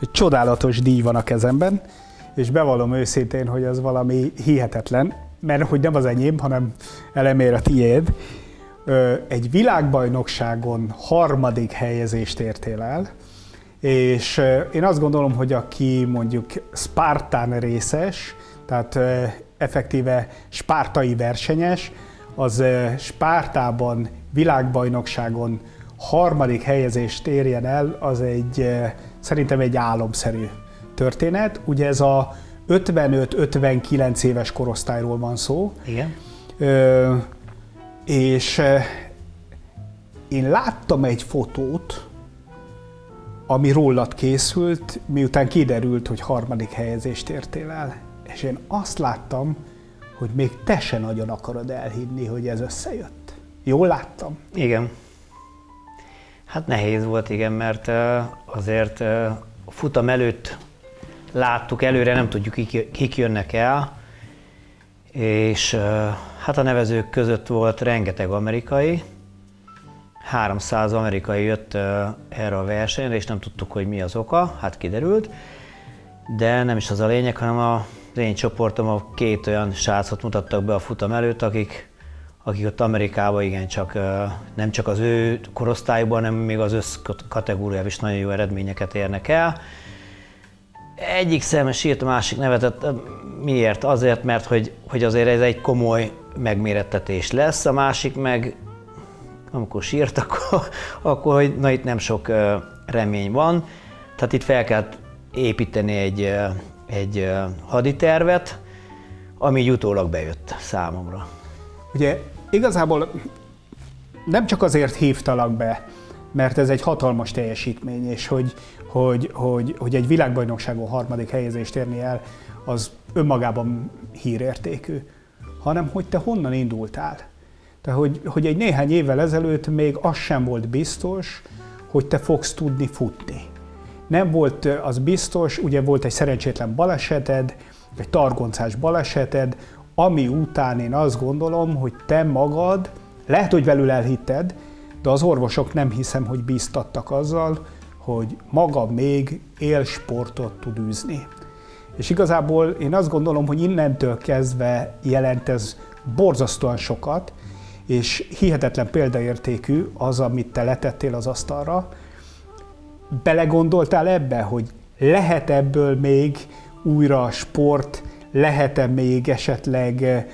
Egy csodálatos díj van a kezemben, és bevallom őszintén, hogy az valami hihetetlen, mert hogy nem az enyém, hanem elemér a tiéd. Egy világbajnokságon harmadik helyezést értél el, és én azt gondolom, hogy aki mondjuk Spartán részes, tehát effektíve spártai versenyes, az Spártában világbajnokságon harmadik helyezést érjen el, az egy szerintem egy álomszerű történet. Ugye ez a 55-59 éves korosztályról van szó. Igen. Ö, és én láttam egy fotót, ami rólad készült, miután kiderült, hogy harmadik helyezést értél el. És én azt láttam, hogy még te se nagyon akarod elhinni, hogy ez összejött. Jól láttam? Igen. Hát nehéz volt, igen, mert azért a futam előtt láttuk előre, nem tudjuk, kik jönnek el, és hát a nevezők között volt rengeteg amerikai, 300 amerikai jött erre a versenyre, és nem tudtuk, hogy mi az oka, hát kiderült, de nem is az a lényeg, hanem a én csoportom a két olyan srácot mutattak be a futam előtt, akik, akik ott Amerikában igen, csak nem csak az ő korosztályban, hanem még az össz kategóriában is nagyon jó eredményeket érnek el. Egyik szemes sírt, a másik nevetett. Miért? Azért, mert hogy, hogy azért ez egy komoly megmérettetés lesz, a másik meg, amikor sírt, akkor, akkor hogy na itt nem sok remény van. Tehát itt fel kell építeni egy, egy haditervet, ami utólag bejött számomra. Ugye igazából nem csak azért hívtalak be, mert ez egy hatalmas teljesítmény, és hogy, hogy, hogy, hogy egy világbajnokságon harmadik helyezést érni el, az önmagában hírértékű, hanem hogy te honnan indultál. Tehát, hogy, hogy egy néhány évvel ezelőtt még az sem volt biztos, hogy te fogsz tudni futni. Nem volt az biztos, ugye volt egy szerencsétlen baleseted, egy targoncás baleseted, ami után én azt gondolom, hogy te magad, lehet, hogy velül elhitted, de az orvosok nem hiszem, hogy bíztattak azzal, hogy maga még élsportot tud űzni. És igazából én azt gondolom, hogy innentől kezdve jelent ez borzasztóan sokat, és hihetetlen példaértékű az, amit te letettél az asztalra. Belegondoltál ebbe, hogy lehet ebből még újra sport, lehet-e még esetleg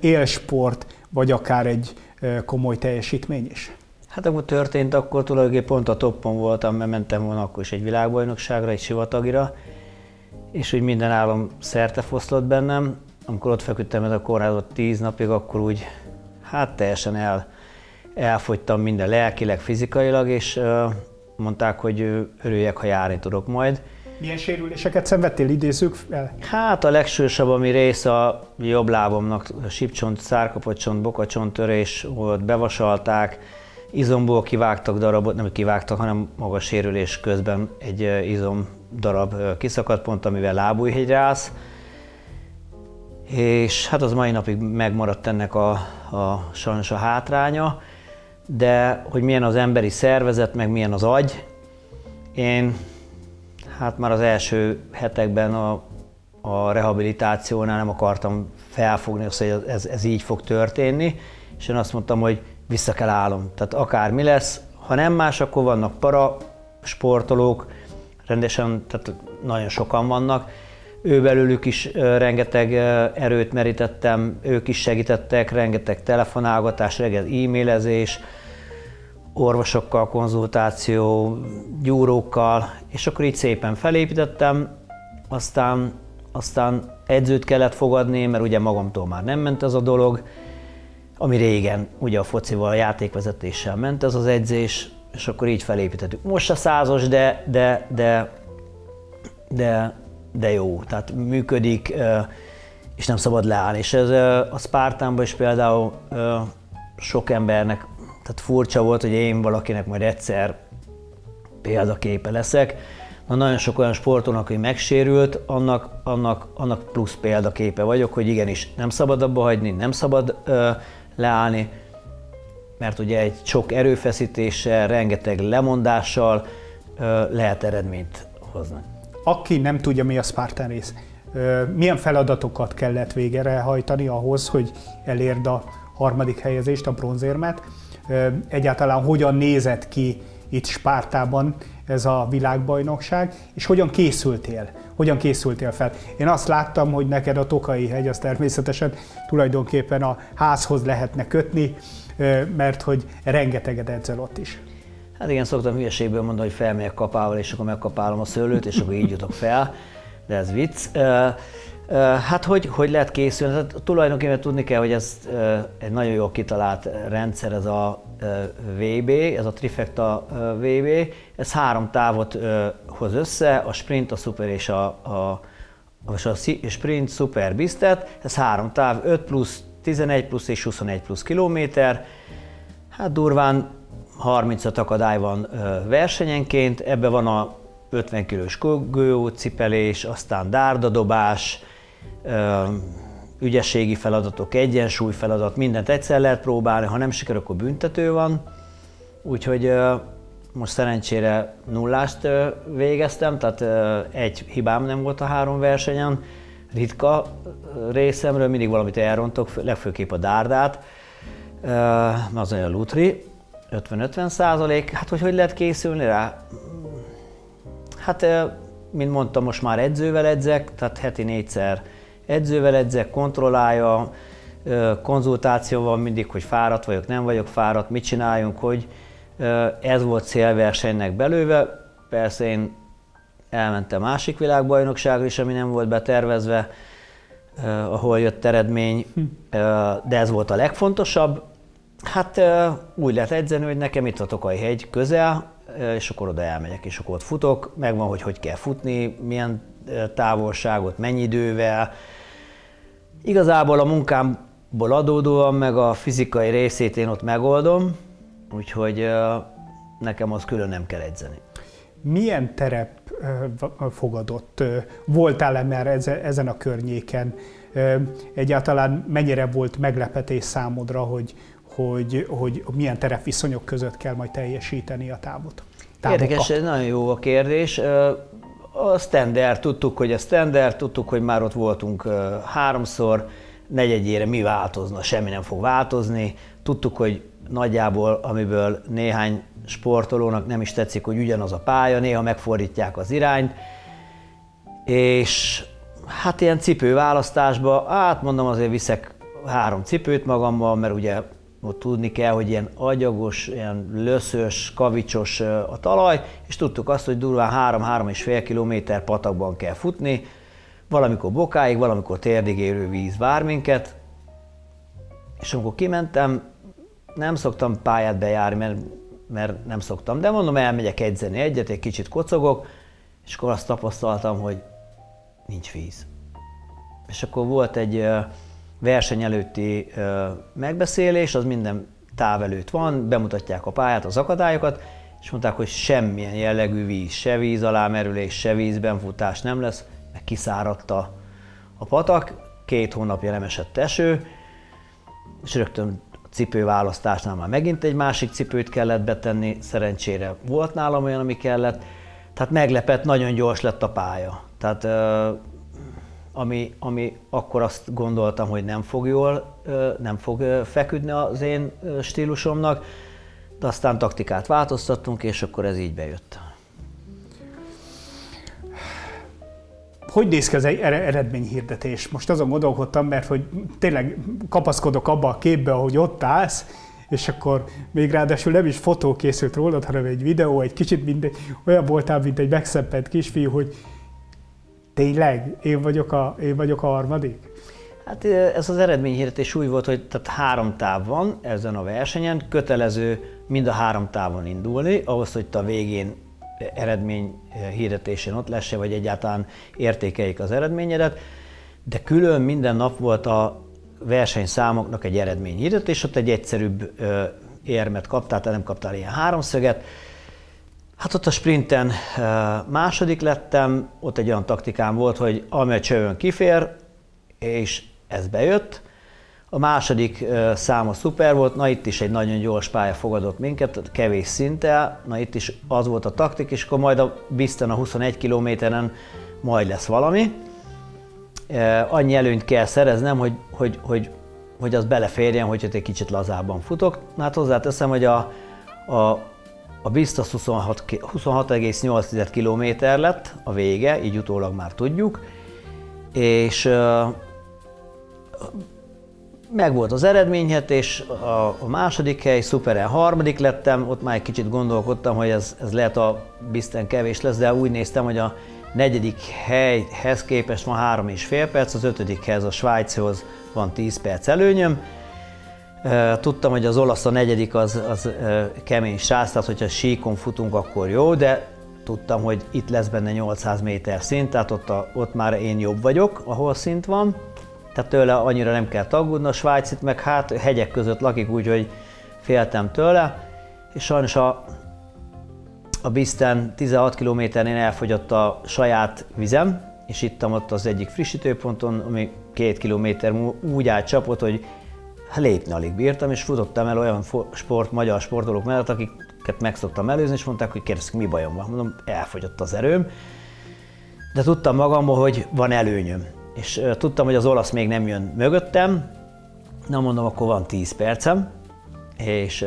élsport, vagy akár egy komoly teljesítmény is? Hát akkor történt, akkor tulajdonképpen pont a toppon voltam, mert mentem volna akkor is egy világbajnokságra, egy sivatagira, és úgy minden állam szerte foszlott bennem. Amikor ott feküdtem ez a kórházat tíz napig, akkor úgy hát teljesen el, elfogytam minden lelkileg, fizikailag, és mondták, hogy örüljek, ha járni tudok majd. Milyen sérüléseket szenvedtél, idézzük fel? Hát a legsősebb, ami része a jobb lábomnak, sipcsont, szárkapocsont, bokacsont törés volt, bevasalták, izomból kivágtak darabot, nem kivágtak, hanem maga sérülés közben egy izom darab kiszakadt pont, amivel lábújhegyre állsz. És hát az mai napig megmaradt ennek a, a sajnos a hátránya, de hogy milyen az emberi szervezet, meg milyen az agy, én hát már az első hetekben a, a rehabilitációnál nem akartam felfogni azt, hogy ez, ez így fog történni, és én azt mondtam, hogy vissza kell állom. Tehát akár mi lesz, ha nem más, akkor vannak para sportolók, rendesen, tehát nagyon sokan vannak. Ő belőlük is rengeteg erőt merítettem, ők is segítettek, rengeteg telefonálgatás, rengeteg e-mailezés, orvosokkal konzultáció, gyúrókkal, és akkor így szépen felépítettem, aztán, aztán edzőt kellett fogadni, mert ugye magamtól már nem ment ez a dolog, ami régen ugye a focival, a játékvezetéssel ment ez az edzés, és akkor így felépítettük. Most a százos, de, de, de, de, de jó, tehát működik, és nem szabad leállni. És ez a Spartánban is például sok embernek, tehát furcsa volt, hogy én valakinek majd egyszer példaképe leszek. Na, nagyon sok olyan sportolónak, aki megsérült, annak, annak, annak plusz példaképe vagyok, hogy igenis nem szabad abba hagyni, nem szabad leállni, mert ugye egy sok erőfeszítéssel, rengeteg lemondással lehet eredményt hozni. aki nem tudja, mi a Spartan rész, milyen feladatokat kellett végre hajtani ahhoz, hogy elérd a harmadik helyezést, a bronzérmet. Egyáltalán hogyan nézett ki itt Spártában ez a világbajnokság, és hogyan készültél? Hogyan készültél fel? Én azt láttam, hogy neked a Tokai hegy az természetesen tulajdonképpen a házhoz lehetne kötni, mert hogy rengeteget edzel ott is. Hát igen, szoktam hülyeségből mondani, hogy felmegyek kapával, és akkor megkapálom a szőlőt, és akkor így jutok fel, de ez vicc. Hát hogy, hogy lehet készülni? Hát tulajdonképpen tudni kell, hogy ez egy nagyon jól kitalált rendszer, ez a VB, ez a trifecta VB. Ez három távot hoz össze, a sprint, a super és a, a, a sprint super biztet. Ez három táv, 5 plusz, 11 plusz és 21 plusz kilométer. Hát durván 35 akadály van versenyenként, ebbe van a 50 kilós cipelés, aztán dárdadobás, ügyességi feladatok, egyensúly feladat, mindent egyszer lehet próbálni, ha nem sikerül, akkor büntető van. Úgyhogy most szerencsére nullást végeztem, tehát egy hibám nem volt a három versenyen, ritka részemről, mindig valamit elrontok, legfőképp a dárdát, az olyan lutri, 50-50 százalék. Hát hogy hogy lehet készülni rá? Hát, mint mondtam, most már edzővel edzek, tehát heti négyszer edzővel edzek, kontrollálja, konzultáció van mindig, hogy fáradt vagyok, nem vagyok fáradt, mit csináljunk, hogy ez volt célversenynek belőve. Persze én elmentem másik világbajnokságra is, ami nem volt betervezve, ahol jött eredmény, hm. de ez volt a legfontosabb. Hát úgy lehet edzeni, hogy nekem itt a Tokai hegy közel, és akkor oda elmegyek, és akkor ott futok, megvan, hogy hogy kell futni, milyen távolságot, mennyi idővel. Igazából a munkámból adódóan, meg a fizikai részét én ott megoldom, úgyhogy nekem az külön nem kell edzeni. Milyen terep fogadott? Voltál-e már ezen a környéken? Egyáltalán mennyire volt meglepetés számodra, hogy, hogy, hogy milyen terepviszonyok között kell majd teljesíteni a távot? Távokat. Érdekes, nagyon jó a kérdés. A standard, tudtuk, hogy a standard, tudtuk, hogy már ott voltunk háromszor, negyedjére mi változna, semmi nem fog változni. Tudtuk, hogy nagyjából, amiből néhány sportolónak nem is tetszik, hogy ugyanaz a pálya, néha megfordítják az irányt, és hát ilyen cipőválasztásba, hát mondom azért viszek három cipőt magammal, mert ugye ott tudni kell, hogy ilyen agyagos, ilyen löszös, kavicsos a talaj, és tudtuk azt, hogy durván 3-3,5 km patakban kell futni, valamikor bokáig, valamikor térdig érő víz vár minket, és amikor kimentem, nem szoktam pályát bejárni, mert, mert nem szoktam, de mondom, elmegyek edzeni egyet, egy kicsit kocogok, és akkor azt tapasztaltam, hogy nincs víz. És akkor volt egy verseny előtti megbeszélés, az minden táv előtt van, bemutatják a pályát, az akadályokat, és mondták, hogy semmilyen jellegű víz, se víz alá merülés, se vízben futás nem lesz, meg kiszáradt a, a patak, két hónapja nem esett eső, és rögtön a cipőválasztásnál már megint egy másik cipőt kellett betenni, szerencsére volt nálam olyan, ami kellett, tehát meglepett, nagyon gyors lett a pálya. Tehát ami, ami akkor azt gondoltam, hogy nem fog jól, nem fog feküdni az én stílusomnak, de aztán taktikát változtattunk, és akkor ez így bejött. Hogy néz ki az eredményhirdetés? Most azon gondolkodtam, mert hogy tényleg kapaszkodok abba a képbe, ahogy ott állsz, és akkor még ráadásul nem is fotó készült rólad, hanem egy videó, egy kicsit mindegy, olyan voltál, mint egy megszempent kisfiú, hogy Tényleg? Én vagyok a, én vagyok a harmadik? Hát ez az eredményhirdetés úgy volt, hogy tehát három táv van ezen a versenyen, kötelező mind a három távon indulni, ahhoz, hogy a végén eredmény hirdetésén ott lesse, vagy egyáltalán értékeljék az eredményedet, de külön minden nap volt a versenyszámoknak egy eredményhirdetés, ott egy egyszerűbb érmet kaptál, te nem kaptál ilyen háromszöget, Hát ott a sprinten második lettem, ott egy olyan taktikám volt, hogy amely csövön kifér, és ez bejött. A második száma szuper volt, na itt is egy nagyon gyors pálya fogadott minket, kevés szinttel, na itt is az volt a taktik, és akkor majd a bizton a 21 kilométeren majd lesz valami. Annyi előnyt kell szereznem, hogy, hogy, hogy, hogy az beleférjen, hogy egy kicsit lazábban futok. Na hát hozzáteszem, hogy a, a, a biztos 26,8 26 km lett a vége, így utólag már tudjuk, és meg volt az eredményhet, és a, második hely, szuperen harmadik lettem, ott már egy kicsit gondolkodtam, hogy ez, ez lehet a bizten kevés lesz, de úgy néztem, hogy a negyedik helyhez képest van három és fél perc, az ötödikhez, a Svájcihoz van 10 perc előnyöm. Tudtam, hogy az olasz a negyedik az, az kemény sász, tehát hogyha síkon futunk, akkor jó, de tudtam, hogy itt lesz benne 800 méter szint, tehát ott, a, ott már én jobb vagyok, ahol szint van. Tehát tőle annyira nem kell aggódni, a Svájcit meg hát hegyek között lakik, úgyhogy féltem tőle, és sajnos a, a Bizten 16 kilométernél elfogyott a saját vizem, és ittam ott az egyik frissítőponton, ami két kilométer úgy átcsapott, hogy lépni alig bírtam, és futottam el olyan sport, magyar sportolók mellett, akiket meg szoktam előzni, és mondták, hogy kérdezik, mi bajom van. Mondom, elfogyott az erőm. De tudtam magamból, hogy van előnyöm és tudtam, hogy az olasz még nem jön mögöttem, na mondom, akkor van 10 percem, és,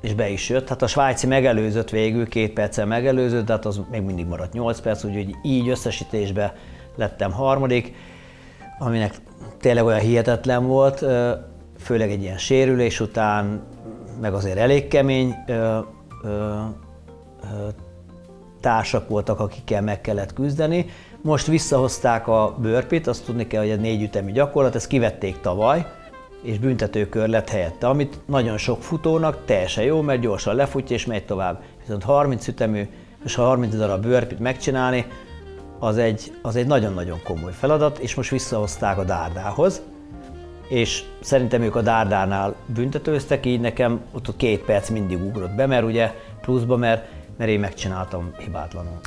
és be is jött. Hát a svájci megelőzött végül, két perccel megelőzött, de hát az még mindig maradt 8 perc, úgyhogy így összesítésbe lettem harmadik, aminek tényleg olyan hihetetlen volt, főleg egy ilyen sérülés után, meg azért elég kemény társak voltak, akikkel meg kellett küzdeni, most visszahozták a bőrpit, azt tudni kell, hogy a négy ütemi gyakorlat, ezt kivették tavaly, és büntetőkör lett helyette, amit nagyon sok futónak teljesen jó, mert gyorsan lefutja és megy tovább. Viszont 30 ütemű és 30 darab bőrpit megcsinálni, az egy, az egy nagyon-nagyon komoly feladat, és most visszahozták a dárdához, és szerintem ők a dárdánál büntetőztek, így nekem ott a két perc mindig ugrott be, mert ugye pluszba, mert, mert én megcsináltam hibátlanul.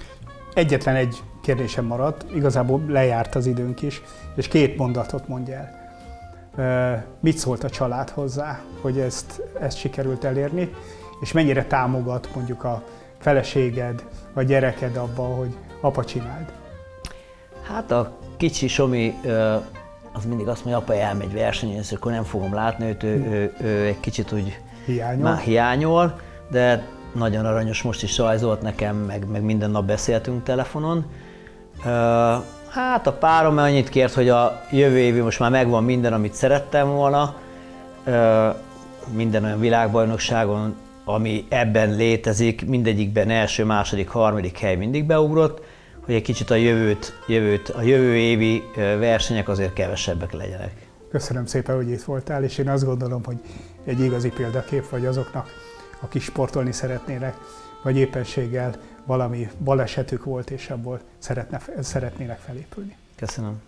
Egyetlen egy kérdésem maradt, igazából lejárt az időnk is, és két mondatot mondja el. Mit szólt a család hozzá, hogy ezt, ezt sikerült elérni, és mennyire támogat mondjuk a feleséged, a gyereked abba, hogy apa csináld? Hát a kicsi Somi az mindig azt mondja, apa elmegy versenyezni, akkor nem fogom látni őt, ő, ő, ő egy kicsit úgy hiányol. Már hiányol, de nagyon aranyos, most is rajzolt nekem, meg, meg minden nap beszéltünk telefonon. Hát a párom annyit kért, hogy a jövő évi most már megvan minden, amit szerettem volna. Minden olyan világbajnokságon, ami ebben létezik, mindegyikben első, második, harmadik hely mindig beugrott, hogy egy kicsit a jövőt, jövőt a jövő évi versenyek azért kevesebbek legyenek. Köszönöm szépen, hogy itt voltál, és én azt gondolom, hogy egy igazi példakép vagy azoknak, akik sportolni szeretnének, vagy éppenséggel valami balesetük volt, és abból szeretne, szeretnének felépülni. Köszönöm.